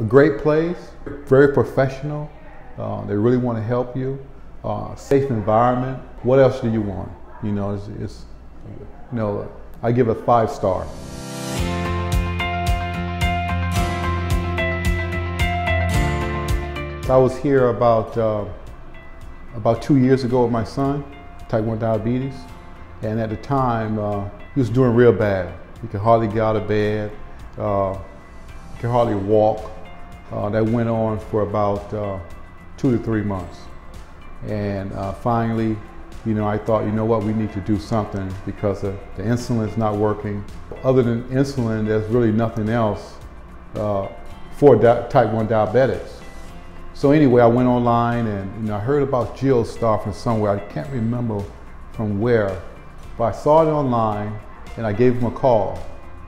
a great place, very professional. Uh, they really want to help you. Uh, safe environment. What else do you want? You know, it's, it's you know, I give a five star. I was here about uh, about two years ago with my son, type 1 diabetes, and at the time uh, he was doing real bad. He could hardly get out of bed, uh, could hardly walk. Uh, that went on for about uh, two to three months, and uh, finally, you know, I thought, you know what, we need to do something because the, the insulin is not working. Other than insulin, there's really nothing else uh, for type 1 diabetics. So anyway, I went online and you know, I heard about Giostar from somewhere. I can't remember from where, but I saw it online and I gave him a call.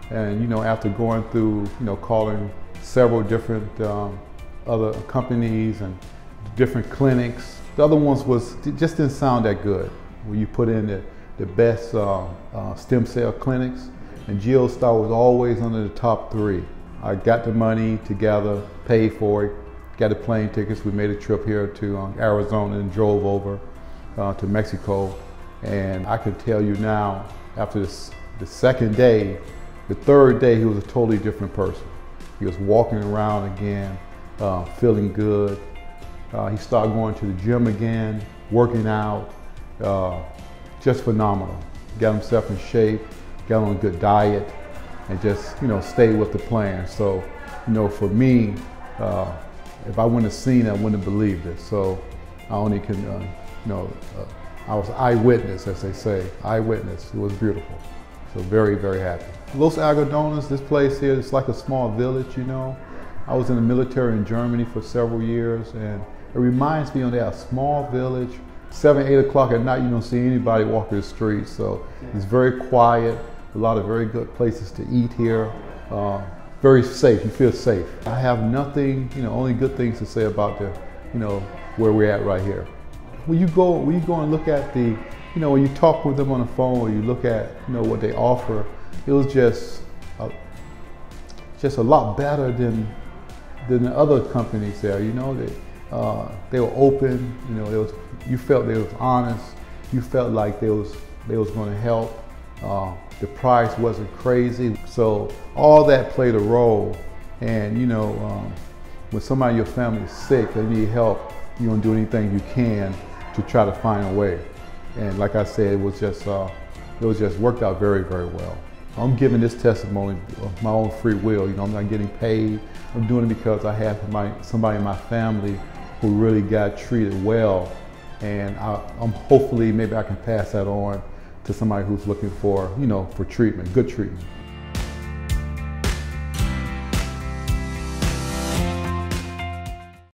And you know, after going through, you know, calling several different um, other companies and different clinics, the other ones was just didn't sound that good. When you put in the, the best uh, uh, stem cell clinics, and Giostar was always under the top three. I got the money together, paid for it, got the plane tickets. We made a trip here to um, Arizona and drove over uh, to Mexico. And I can tell you now, after this, the second day, the third day, he was a totally different person. He was walking around again, uh, feeling good. Uh, he started going to the gym again, working out, uh, just phenomenal. Got himself in shape, got on a good diet, and just, you know, stayed with the plan. So, you know, for me, uh, if I wouldn't have seen it, I wouldn't have believed it. So I only can, uh, you know, uh, I was eyewitness, as they say, eyewitness. It was beautiful. So very, very happy. Los Algodones, this place here, it's like a small village, you know. I was in the military in Germany for several years, and it reminds me of that small village. Seven, eight o'clock at night, you don't see anybody walking the streets. So it's very quiet. A lot of very good places to eat here. Uh, very safe. You feel safe. I have nothing, you know, only good things to say about the, you know, where we're at right here. When you go, when you go and look at the, you know, when you talk with them on the phone or you look at, you know, what they offer, it was just, a, just a lot better than, than the other companies there. You know, they, uh, they were open. You know, they was, you felt they was honest. You felt like they was, they was going to help. Uh, the price wasn't crazy. So all that played a role. And you know, um, when somebody in your family is sick, they need help, you're gonna do anything you can to try to find a way. And like I said, it was just, uh, it was just worked out very, very well. I'm giving this testimony of my own free will. You know, I'm not getting paid. I'm doing it because I have my, somebody in my family who really got treated well. And I, I'm hopefully, maybe I can pass that on to somebody who's looking for, you know, for treatment, good treatment.